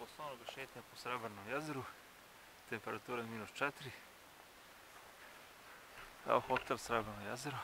poslovno gošetnje po srebrnem jezeru, temperatura je minus 4. Evo hotel srebrno jezero.